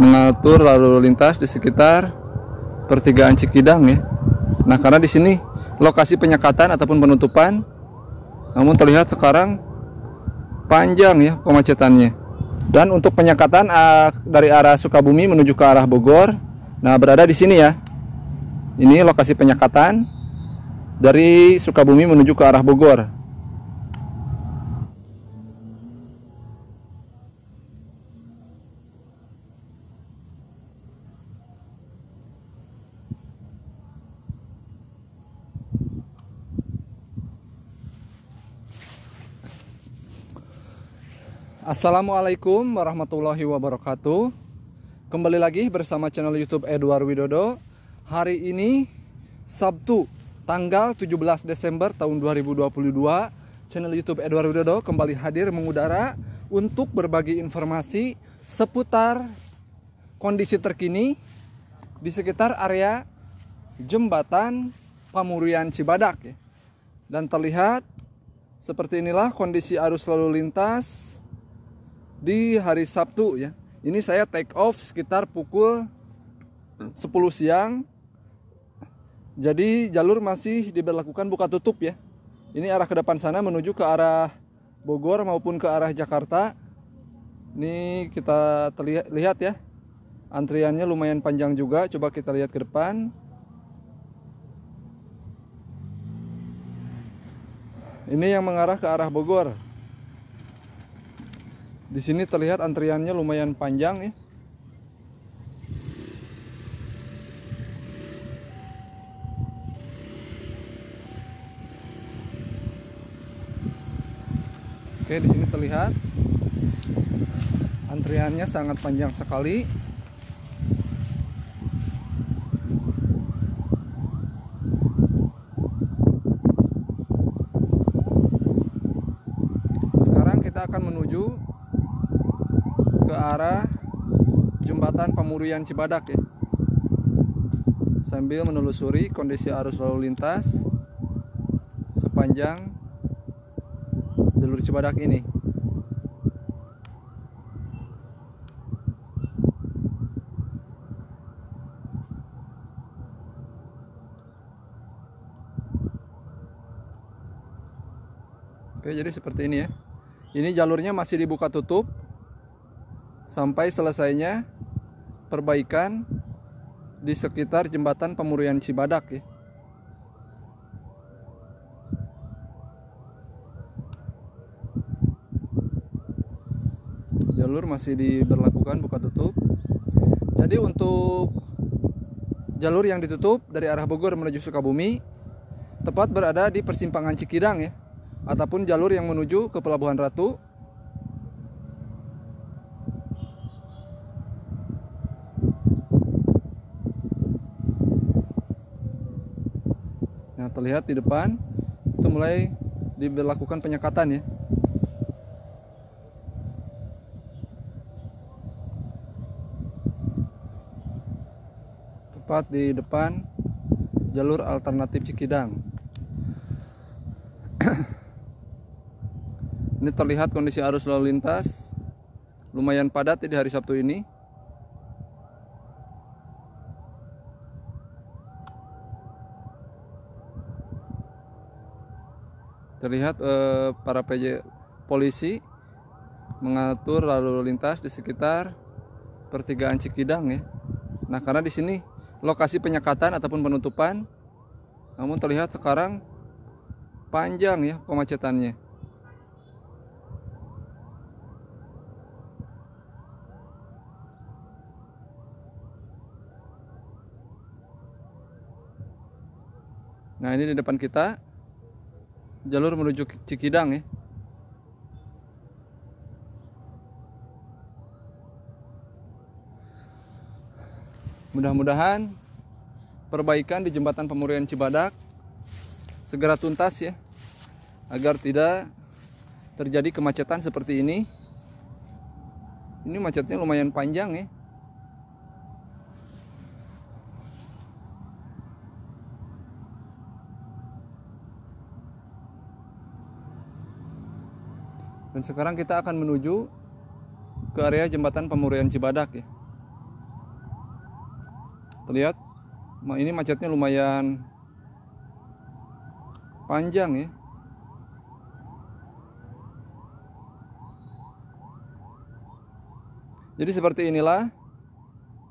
mengatur lalu lintas di sekitar pertigaan Cikidang ya. Nah, karena di sini lokasi penyekatan ataupun penutupan namun terlihat sekarang panjang ya kemacetannya. Dan untuk penyekatan uh, dari arah Sukabumi menuju ke arah Bogor, nah berada di sini ya. Ini lokasi penyekatan dari Sukabumi menuju ke arah Bogor. Assalamualaikum warahmatullahi wabarakatuh Kembali lagi bersama channel youtube Edward Widodo Hari ini Sabtu tanggal 17 Desember tahun 2022 Channel youtube Edward Widodo kembali hadir mengudara Untuk berbagi informasi seputar kondisi terkini Di sekitar area jembatan Pamurian Cibadak. Dan terlihat seperti inilah kondisi arus lalu lintas di hari Sabtu ya. Ini saya take off sekitar pukul 10 siang. Jadi jalur masih diberlakukan buka tutup ya. Ini arah ke depan sana menuju ke arah Bogor maupun ke arah Jakarta. Ini kita terlihat lihat ya. Antriannya lumayan panjang juga. Coba kita lihat ke depan. Ini yang mengarah ke arah Bogor. Di sini terlihat antriannya lumayan panjang ya. Oke, di sini terlihat antriannya sangat panjang sekali. Sekarang kita akan menuju ke arah jembatan Pamurian Cibadak ya. Sambil menelusuri kondisi arus lalu lintas sepanjang jalur Cibadak ini. Oke jadi seperti ini ya. Ini jalurnya masih dibuka tutup sampai selesainya perbaikan di sekitar jembatan Pemurian Cibadak ya. Jalur masih diberlakukan buka tutup. Jadi untuk jalur yang ditutup dari arah Bogor menuju Sukabumi tepat berada di persimpangan Cikidang ya ataupun jalur yang menuju ke Pelabuhan Ratu Nah, terlihat di depan itu mulai diberlakukan penyekatan ya. Tepat di depan jalur alternatif Cikidang. ini terlihat kondisi arus lalu lintas lumayan padat di hari Sabtu ini. Terlihat eh, para PJ polisi mengatur lalu lintas di sekitar pertigaan Cikidang ya. Nah, karena di sini lokasi penyekatan ataupun penutupan namun terlihat sekarang panjang ya kemacetannya. Nah, ini di depan kita jalur menuju Cikidang ya. Mudah-mudahan perbaikan di jembatan Pemurian Cibadak segera tuntas ya agar tidak terjadi kemacetan seperti ini. Ini macetnya lumayan panjang ya. Dan sekarang kita akan menuju ke area jembatan Pemurian Cibadak ya. terlihat ini macetnya lumayan panjang ya jadi seperti inilah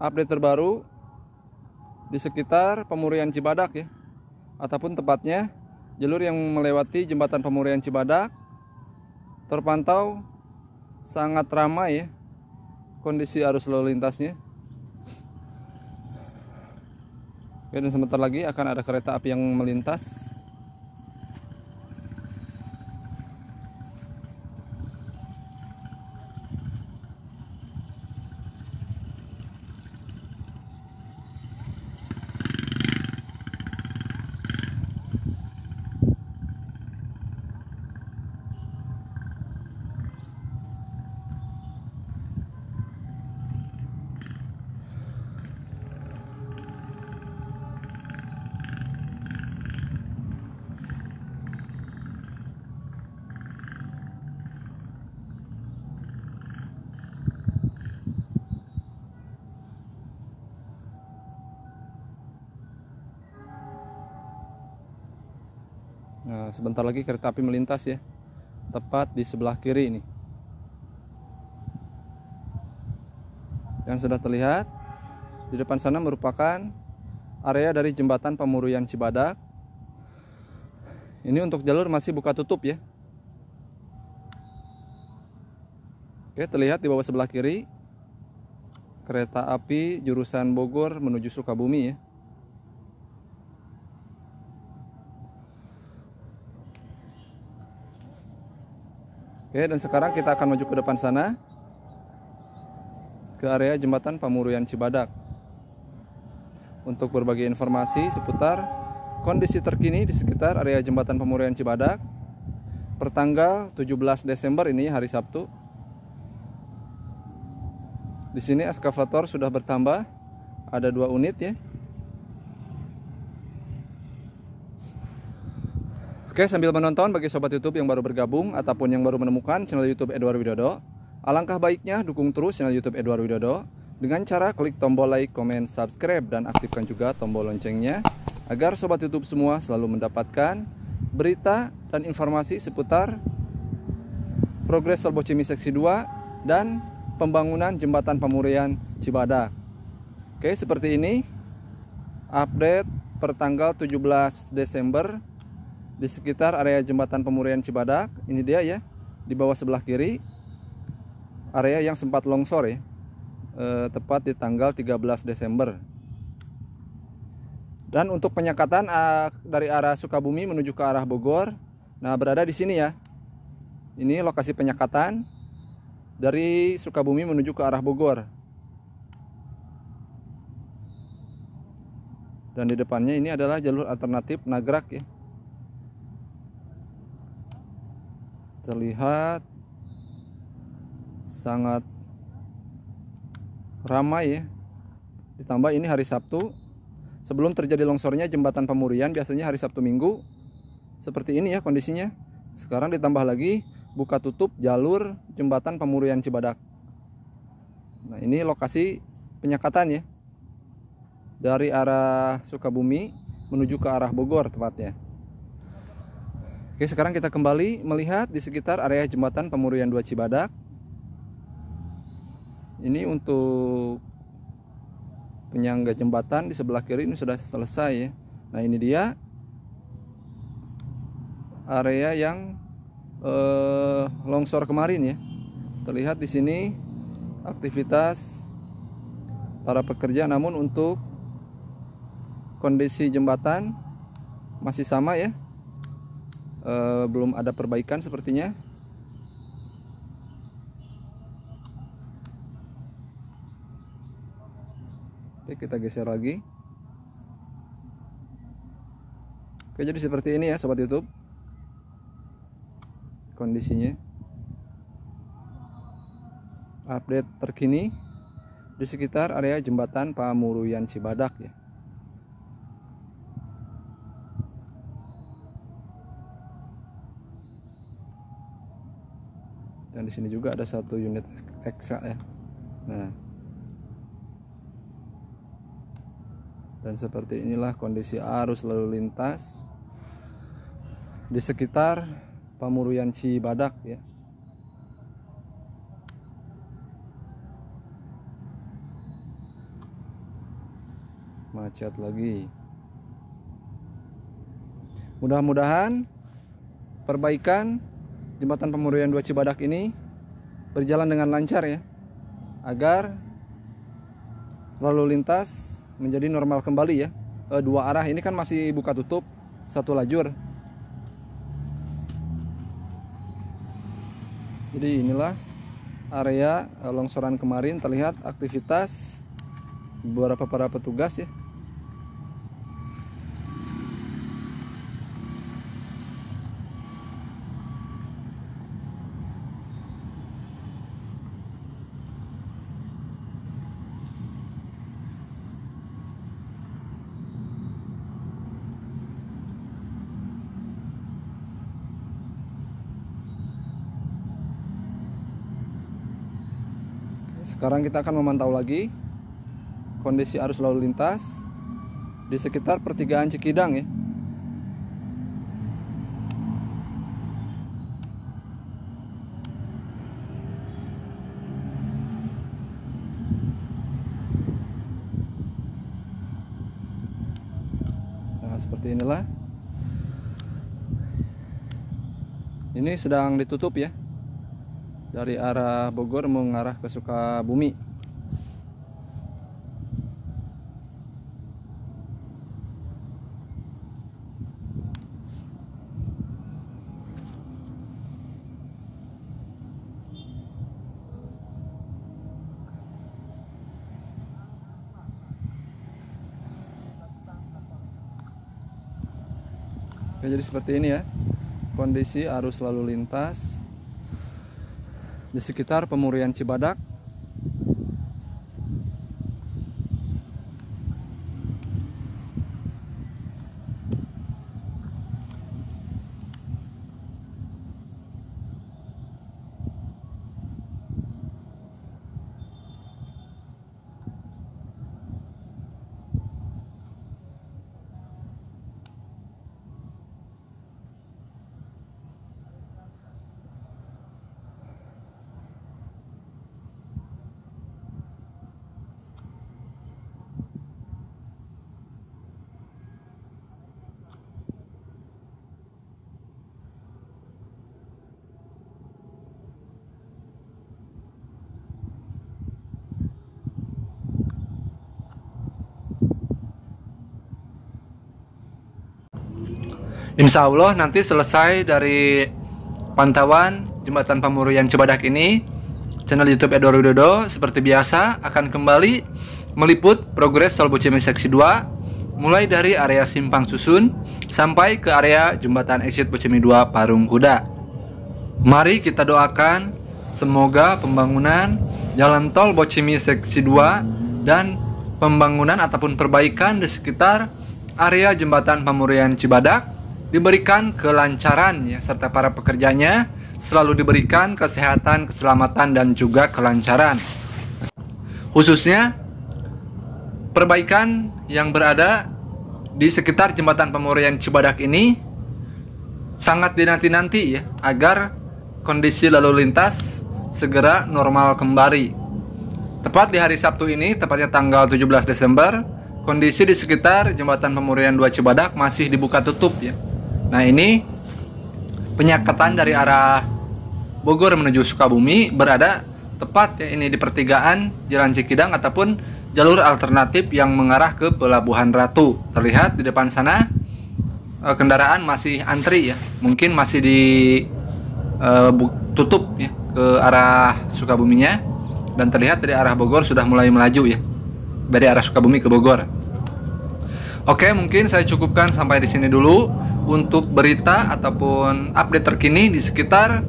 update terbaru di sekitar Pemurian Cibadak ya ataupun tepatnya jalur yang melewati jembatan Pemurian Cibadak terpantau sangat ramai ya kondisi arus lalu lintasnya. Dan sebentar lagi akan ada kereta api yang melintas sebentar lagi kereta api melintas ya. Tepat di sebelah kiri ini. Yang sudah terlihat di depan sana merupakan area dari jembatan Pemurian Cibadak. Ini untuk jalur masih buka tutup ya. Oke, terlihat di bawah sebelah kiri kereta api jurusan Bogor menuju Sukabumi ya. Oke, dan sekarang kita akan maju ke depan sana ke area jembatan Pamurian Cibadak untuk berbagi informasi seputar kondisi terkini di sekitar area jembatan Pamurian Cibadak pertanggal 17 Desember ini hari Sabtu. Di sini eskavator sudah bertambah, ada dua unit ya. Oke, sambil menonton bagi sobat YouTube yang baru bergabung ataupun yang baru menemukan channel YouTube Edward Widodo, alangkah baiknya dukung terus channel YouTube Edward Widodo dengan cara klik tombol like, komen, subscribe dan aktifkan juga tombol loncengnya agar sobat YouTube semua selalu mendapatkan berita dan informasi seputar progres Tol Bocimi Seksi 2 dan pembangunan jembatan Pamurian Cibadak. Oke, seperti ini update pertanggal 17 Desember di sekitar area jembatan Pemurian Cibadak. Ini dia ya, di bawah sebelah kiri area yang sempat longsor ya. E, tepat di tanggal 13 Desember. Dan untuk penyekatan dari arah Sukabumi menuju ke arah Bogor, nah berada di sini ya. Ini lokasi penyekatan dari Sukabumi menuju ke arah Bogor. Dan di depannya ini adalah jalur alternatif Nagrak ya. Terlihat sangat ramai ya. Ditambah ini hari Sabtu. Sebelum terjadi longsornya jembatan Pemurian biasanya hari Sabtu Minggu. Seperti ini ya kondisinya. Sekarang ditambah lagi buka tutup jalur jembatan Pemurian Cibadak. Nah ini lokasi penyekatan ya. Dari arah Sukabumi menuju ke arah Bogor tepatnya Oke, sekarang kita kembali melihat di sekitar area jembatan Pemurian 2 Cibadak. Ini untuk penyangga jembatan di sebelah kiri ini sudah selesai ya. Nah, ini dia area yang eh, longsor kemarin ya. Terlihat di sini aktivitas para pekerja namun untuk kondisi jembatan masih sama ya uh, belum ada perbaikan sepertinya. Oke kita geser lagi. Oke jadi seperti ini ya sobat YouTube. Kondisinya. Update terkini di sekitar area jembatan Pamuruyan Cibadak ya dan di sini juga ada satu unit ekstra ya. Nah. Dan seperti inilah kondisi arus lalu lintas di sekitar Pamuruyan Cibadak ya. Macet lagi. Mudah-mudahan perbaikan jembatan Pamuruyan 2 Cibadak ini berjalan dengan lancar ya agar lalu lintas menjadi normal kembali ya. E, dua arah ini kan masih buka tutup satu lajur. Jadi inilah area eh, longsoran kemarin terlihat aktivitas beberapa para petugas ya Sekarang kita akan memantau lagi kondisi arus lalu lintas di sekitar pertigaan Cikidang ya. Nah, seperti inilah. Ini sedang ditutup ya dari arah Bogor mengarah ke Sukabumi. Oke, jadi seperti ini ya kondisi arus lalu lintas di sekitar Pemurian Cibadak. Insya Allah nanti selesai dari pantauan jembatan Pamurian Cibadak ini, channel YouTube Edward Widodo seperti biasa akan kembali meliput progres tol Bocimi seksi 2 mulai dari area Simpang Susun sampai ke area jembatan exit Bocimi 2 Parung Kuda. Mari kita doakan semoga pembangunan jalan tol Bocimi seksi 2 dan pembangunan ataupun perbaikan di sekitar area jembatan Pamurian Cibadak diberikan kelancaran ya serta para pekerjanya selalu diberikan kesehatan, keselamatan dan juga kelancaran. Khususnya perbaikan yang berada di sekitar jembatan Pemurian Cibadak ini sangat dinanti-nanti ya agar kondisi lalu lintas segera normal kembali. Tepat di hari Sabtu ini, tepatnya tanggal 17 Desember, kondisi di sekitar jembatan Pemurian 2 Cibadak masih dibuka tutup ya Nah ini penyekatan dari arah Bogor menuju Sukabumi berada tepat ya ini di pertigaan Jalan Cikidang ataupun jalur alternatif yang mengarah ke Pelabuhan Ratu. Terlihat di depan sana eh, kendaraan masih antri ya, mungkin masih ditutup eh, ya ke arah Sukabuminya dan terlihat dari arah Bogor sudah mulai melaju ya dari arah Sukabumi ke Bogor. Oke, mungkin saya cukupkan sampai di sini dulu untuk berita ataupun update terkini di sekitar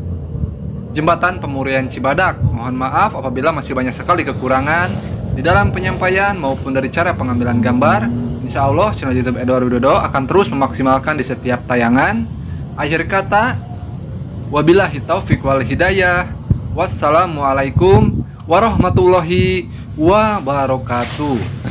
jembatan Pemurian Cibadak. Mohon maaf apabila masih banyak sekali kekurangan di dalam penyampaian maupun dari cara pengambilan gambar. Insya Allah channel YouTube Edward Widodo akan terus memaksimalkan di setiap tayangan. Akhir kata, wabillahi taufiq wal hidayah. Wassalamualaikum warahmatullahi wabarakatuh.